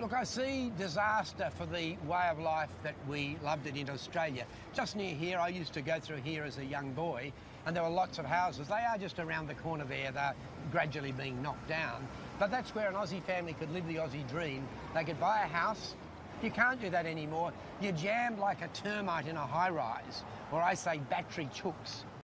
Look, I see disaster for the way of life that we loved it in Australia. Just near here, I used to go through here as a young boy, and there were lots of houses. They are just around the corner there. They're gradually being knocked down. But that's where an Aussie family could live the Aussie dream. They could buy a house. You can't do that anymore. You're jammed like a termite in a high rise, or I say battery chooks.